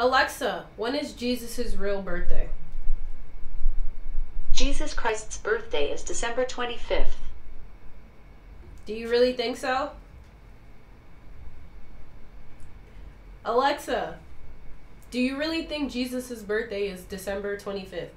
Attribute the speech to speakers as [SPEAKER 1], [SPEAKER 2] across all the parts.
[SPEAKER 1] Alexa, when is Jesus' real birthday?
[SPEAKER 2] Jesus Christ's birthday is December 25th.
[SPEAKER 1] Do you really think so? Alexa, do you really think Jesus' birthday is December 25th?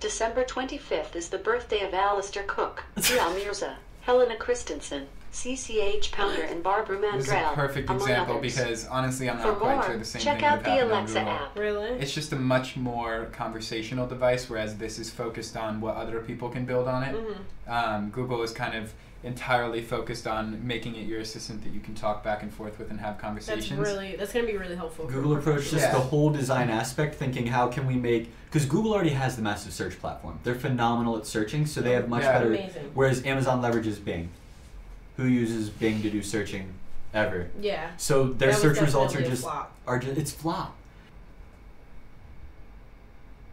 [SPEAKER 2] December 25th is the birthday of Alistair Cook, Zial Mirza, Helena Christensen, CCH Pounder, and Barbara Mandrell.
[SPEAKER 3] This is a perfect example
[SPEAKER 2] others.
[SPEAKER 3] because honestly, I'm
[SPEAKER 2] For
[SPEAKER 3] not quite
[SPEAKER 2] more,
[SPEAKER 3] sure the same
[SPEAKER 2] check
[SPEAKER 3] thing
[SPEAKER 2] out the Alexa
[SPEAKER 3] Google.
[SPEAKER 2] app.
[SPEAKER 1] Really?
[SPEAKER 3] It's just a much more conversational device, whereas this is focused on what other people can build on it.
[SPEAKER 1] Mhm.
[SPEAKER 3] Um, Google is kind of entirely focused on making it your assistant that you can talk back and forth with and have conversations.
[SPEAKER 1] That's
[SPEAKER 3] conversations.
[SPEAKER 1] really that's gonna be really helpful.
[SPEAKER 4] Google approached just
[SPEAKER 3] Yeah.
[SPEAKER 4] the whole design aspect, thinking how can we make because Google already has the massive search platform. They're phenomenal at searching, so they have much
[SPEAKER 3] Yeah.
[SPEAKER 4] better.
[SPEAKER 1] Amazing.
[SPEAKER 4] Whereas Amazon leverages Bing. Who uses Bing to do searching ever?
[SPEAKER 1] Yeah.
[SPEAKER 4] So their
[SPEAKER 1] That
[SPEAKER 4] search results are just
[SPEAKER 1] flop.
[SPEAKER 4] are just it's flop.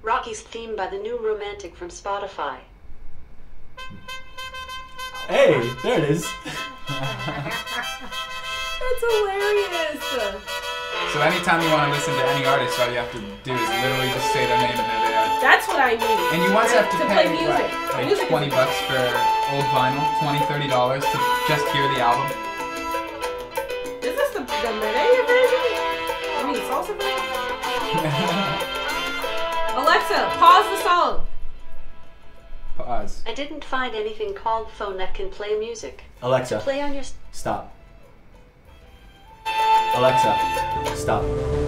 [SPEAKER 2] Rocky's theme by the new romantic from Spotify.
[SPEAKER 4] Hey, there it is.
[SPEAKER 1] That's hilarious.
[SPEAKER 3] So anytime you want to listen to any artist, all you have to do is literally just say their name and they're.
[SPEAKER 1] That's what I need.
[SPEAKER 3] And you once have to,
[SPEAKER 1] to
[SPEAKER 3] pay
[SPEAKER 1] play music.
[SPEAKER 3] what, like
[SPEAKER 1] Music
[SPEAKER 3] 20 bucks for old vinyl, 20 30 dollars to just hear the album.
[SPEAKER 1] Is this the, the Renee version? I mean, salsa version? Alexa, pause the song.
[SPEAKER 3] Pause.
[SPEAKER 2] I didn't find anything called phone that can play music.
[SPEAKER 4] Alexa,
[SPEAKER 2] Play on your. s-
[SPEAKER 4] stop. Alexa, stop.